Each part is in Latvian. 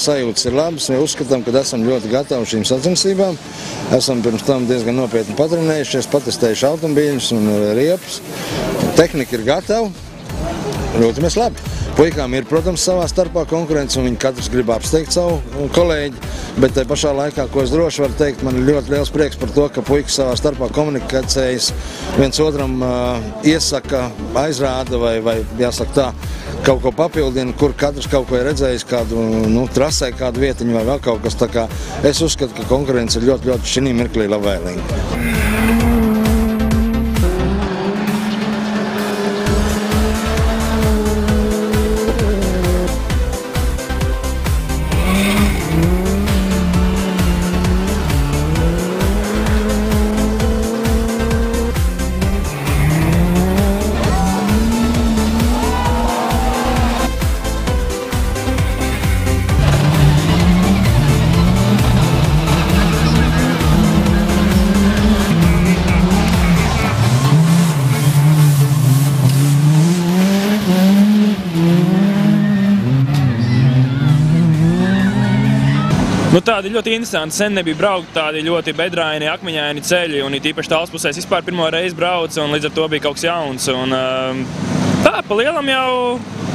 Sajūtas ir labas, mēs uzskatām, ka esam ļoti gatavi šīm sacensībām. Esam pirms tam diezgan nopietni patrenējušies, patestējuši automobīļus un riepas. Tehnika ir gatava, jūtamies labi. Puikām ir, protams, savā starpā konkurence, un viņi katrs grib apsteigt savu kolēģi, bet tajā pašā laikā, ko es droši varu teikt, man ir ļoti liels prieks par to, ka puikas savā starpā komunikācijas viens otram uh, iesaka, aizrāda vai, vai jāsaka tā, kaut ko papildina, kur katrs kaut ko ir redzējis, kādu nu, trasē, kādu vietiņu vai vēl kaut kas. Tā kā es uzskatu, ka konkurence ir ļoti, ļoti šī mirklī labvēlīga. Nu, tādi ļoti interesanti. Sen nebija braukt tādi ļoti bedraini, akmeņaini ceļi. Un īpaši tāls pusēs vispār pirmo reizi braucu, un līdz ar to bija kaut kas jauns. Un, uh, tā, pa lielam jau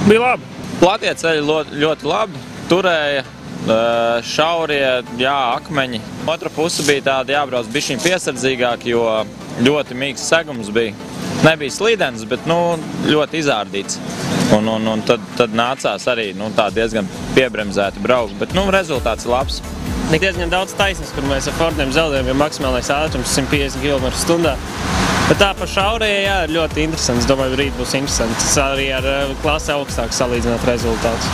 bija labi. Platie ceļi ļoti, labi. Turēja uh, šaurie, jā, akmeņi. Otra puse bija tāda jābrauc bišķiņ piesardzīgāk, jo ļoti mīgs segums bija. Nebija slīdens, bet nu, ļoti izārdīts. Un, un, un tad, tad nācās arī nu, diezgan piebremzēti braukt. Bet nu, rezultāts labs. Ir diezgan daudz taisnes, kur mēs ar Fordiem zaudējam, jo maksimālais ātrums ir 150 km/h. Bet tā pa šaurajai jā, ir ļoti interesants. Es domāju, rīt būs interesants. Tas arī ar klasi augstāk salīdzināt rezultātus.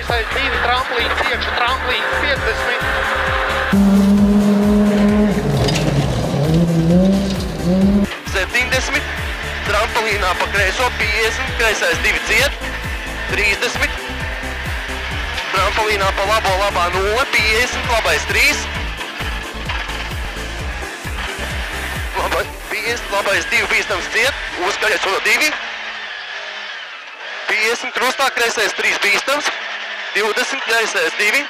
Kreisais divi tramplīns, iekšā tramplīns 50. 70, trampolīnā pa kreiso 50, kreisais divi ciet, 30, trampolīnā pa labo labā 0, 50, labais 3, Labai, 50, labais 2, bīstams ciet, uzskaļais un 2, 50, krustā kreisais 3 bīstams, 20, kreisais 2,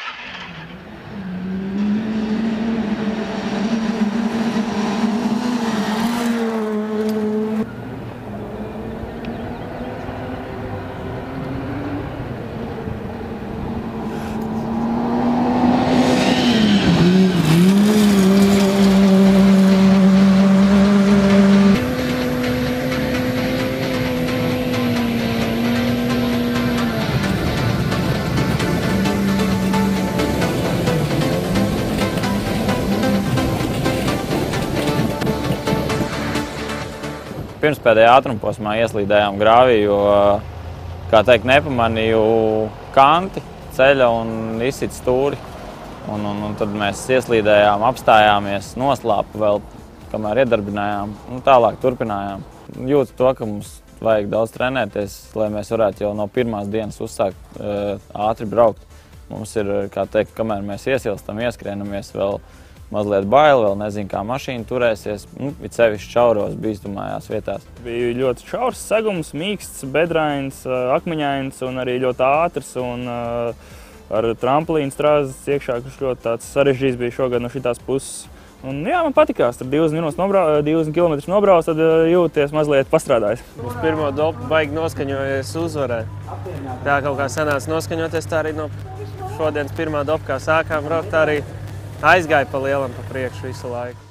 Pirmspēdējā ātrumposmā ieslīdējām grāvī, jo, kā teikt, nepamanīju kanti ceļa un izsit stūri. Un, un, un tad mēs ieslīdējām, apstājāmies, noslāpu vēl, kamēr iedarbinājām. Un tālāk turpinājām. Jūtu to, ka mums vajag daudz trenēties, lai mēs varētu jau no pirmās dienas uzsākt ātri braukt. Mums ir, kā teikt, kamēr mēs iesilstam, ieskrienamies vēl mazliet bail, vēl nezinu, kā mašīna turēsies. Nu, it sevišķi šauros, bīstamājās vietās. Bija ļoti šaurs segums, mīksts, bedrains, akmeņains un arī ļoti ātrs. Un, uh, ar tramplīnu strāzes iekšā, kurš ļoti tāds sarežģīts bija šogad no šitās puses. Un, jā, man patīkās. Tur 20, nobrau, 20 km nobrauc, tad jūties mazliet pastrādājis. Uz pirmo dopu baigi noskaņojies uzvarēt. Tā kaut kā sanāca noskaņoties, tā arī no šodienas pirmā dopa, kā sākām braukt, tā arī aizgāja pa lielam pa priekšu visu laiku.